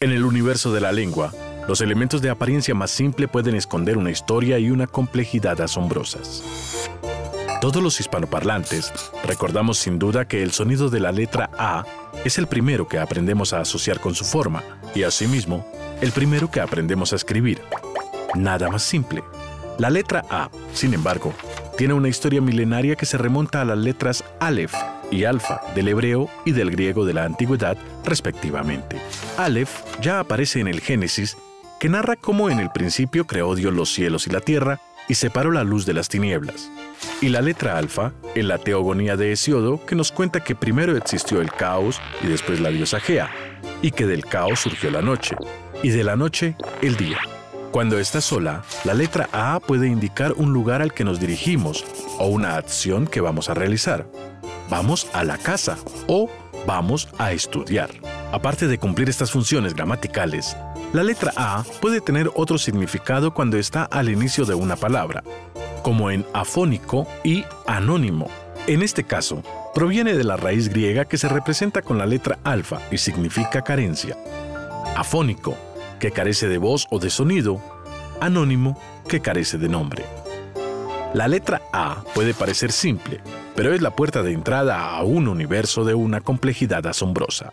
En el universo de la lengua, los elementos de apariencia más simple pueden esconder una historia y una complejidad asombrosas. Todos los hispanoparlantes recordamos sin duda que el sonido de la letra A es el primero que aprendemos a asociar con su forma y asimismo el primero que aprendemos a escribir. Nada más simple. La letra A, sin embargo, tiene una historia milenaria que se remonta a las letras Aleph y Alfa del hebreo y del griego de la antigüedad, respectivamente. Aleph ya aparece en el Génesis, que narra cómo en el principio creó Dios los cielos y la tierra y separó la luz de las tinieblas. Y la letra alfa en la teogonía de Hesiodo, que nos cuenta que primero existió el caos y después la diosa Gea, y que del caos surgió la noche, y de la noche el día. Cuando está sola, la letra A puede indicar un lugar al que nos dirigimos o una acción que vamos a realizar. Vamos a la casa o vamos a estudiar. Aparte de cumplir estas funciones gramaticales, la letra A puede tener otro significado cuando está al inicio de una palabra, como en afónico y anónimo. En este caso, proviene de la raíz griega que se representa con la letra alfa y significa carencia. Afónico, que carece de voz o de sonido, anónimo, que carece de nombre. La letra A puede parecer simple, pero es la puerta de entrada a un universo de una complejidad asombrosa.